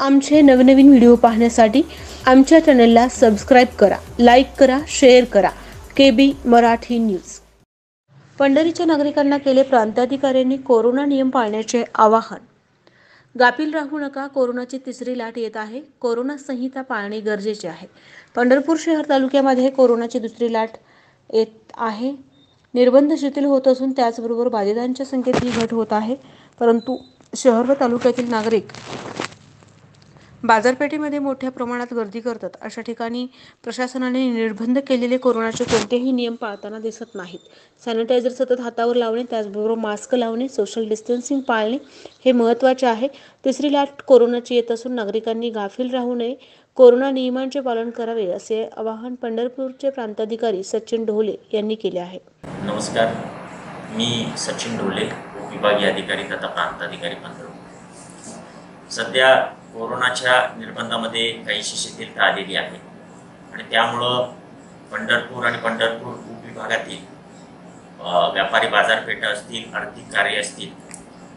आमचे नवनवीन व्हिडिओ पाहण्यासाठी आमच्या चॅनलला सबस्क्राईब करा लाईक करा शेअर करा. K B Marathi news. पंढरीच्या नागरिकांना केले प्रांताधिकाऱ्यांनी कोरोना नियम पाळण्याचे आवाहन. गाफील राहू नका कोरोनाची तिसरी लाट येत आहे. कोरोना संहिता पाळणे गरजेचे आहे. पंढरपूर शहर तालुक्यामध्ये कोरोनाची दुसरी लाट येत आहे. निर्बंध शिथिल होत असून त्याचबरोबर बाधितांच्या संख्येतही घट होत आहे. परंतु शहर व तालुक्यातील नागरिक बाजारपेठेमध्ये मोठ्या प्रमाणात गर्दी करतात. अशा ठिकाणी प्रशासनाने निर्बंध केलेले कोरोनाचे कोणतेही नियम पाळताना दिसत नाहीत. सॅनिटायझर सतत हातावर लावणे त्याचबरोबर मास्क लावणे सोशल डिस्टन्सिंग पाळणे हे महत्त्वाचे आहे. तिसरी लाट कोरोनाची येत असून नागरिकांनी गाफील राहू नये. कोरोना नियमांचे पालन करावे असे आवाहन पंढरपूरचे प्रांताधिकारी सचिन ढोले यांनी केले आहे. नमस्कार. मी सचिन ढोले विभागीय अधिकारी तथा प्रांताधिकारी पंढरपूर. सध्या कोरोनाच्या निर्बंधामध्ये काहीशी शिथिलता आलेली आहे. आणि त्यामुळं पंढरपूर आणि पंढरपूर उपविभागातील व्यापारी बाजारपेठा असतील आर्थिक कार्य असतील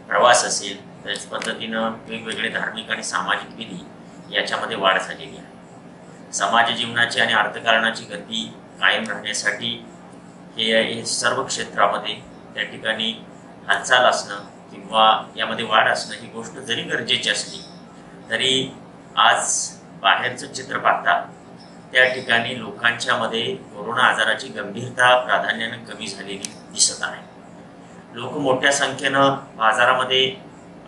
प्रवास असेल त्याच पद्धतीनं वेगवेगळे धार्मिक आणि सामाजिक विधी याच्यामध्ये वाढ झालेली आहे. समाज जीवनाची आणि अर्थकारणाची गती कायम राहण्यासाठी हे हे सर्व क्षेत्रामध्ये त्या ठिकाणी हालचाल असणं किंवा यामध्ये वाढ असणं ही गोष्ट जरी गरजेची असली तरी आज बाहेरचं चित्र पाहता त्या ठिकाणी लोकांच्या मध्ये कोरोना आजाराची गंभीरता प्राधान्यानं कमी झालेली दिसत आहे. लोक मोठ्या संख्येनं बाजारामध्ये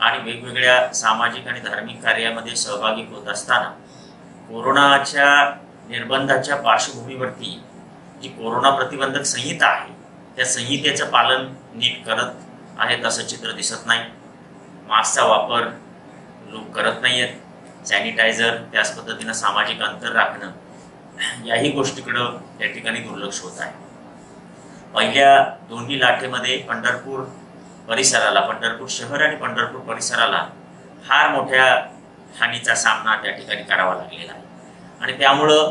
आणि वेगवेगळ्या सामाजिक आणि धार्मिक कार्यामध्ये सहभागी होत असताना कोरोनाच्या निर्बंधाच्या पार्श्वभूमीवरती जी कोरोना प्रतिबंधक संहिता आहे त्या संहितेचं पालन नीट करत आहेत असं चित्र दिसत नाही. मास्कचा वापर लोक करत नाही आहेत सॅनिटायझर त्याच पद्धतीनं सामाजिक अंतर राखणं याही गोष्टीकडं त्या ठिकाणी दुर्लक्ष होत आहे. पहिल्या दोन्ही लाटेमध्ये पंढरपूर परिसराला पंढरपूर शहर आणि पंढरपूर परिसराला फार मोठ्या हानीचा सामना त्या ठिकाणी करावा लागलेला आहे. आणि त्यामुळं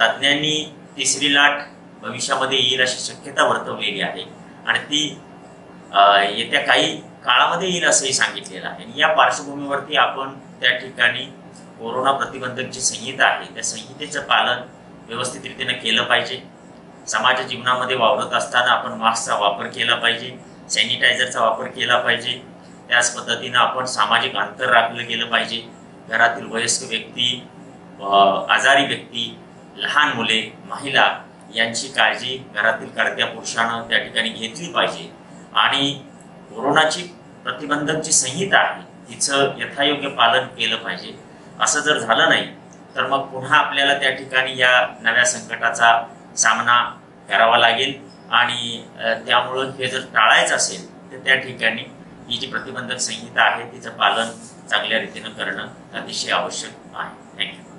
तज्ज्ञांनी तिसरी लाट भविष्यामध्ये येईल अशी शक्यता वर्तवलेली आहे. आणि ती येत्या काही काळामध्ये येईल असंही सांगितलेलं आहे. आणि या पार्श्वभूमीवरती आपण त्या ठिकाणी कोरोना प्रतिबंधक जी संहिता आहे त्या संहितेचं पालन व्यवस्थित रीतीनं केलं पाहिजे. समाज जीवनामध्ये वावरत असताना आपण मास्कचा वापर केला पाहिजे सॅनिटायझरचा वापर केला पाहिजे. त्याच पद्धतीनं आपण सामाजिक अंतर राखलं गेलं पाहिजे. घरातील वयस्क व्यक्ती आजारी व्यक्ती लहान मुले महिला यांची काळजी घरातील करत्या पुरुषानं त्या ठिकाणी घेतली पाहिजे. आणि कोरोनाची प्रतिबंधक जी संहिता आहे तिचं यथायोग्य पालन केलं पाहिजे. असं जर झालं नाही तर मग पुन्हा आपल्याला त्या ठिकाणी या नव्या संकटाचा सामना करावा लागेल आणि त्यामुळं हे जर टाळायचं असेल तर त्या ठिकाणी ही जी प्रतिबंधक संहिता आहे तिचं पालन चांगल्या रीतीनं करणं अतिशय आवश्यक आहे. थँक्यू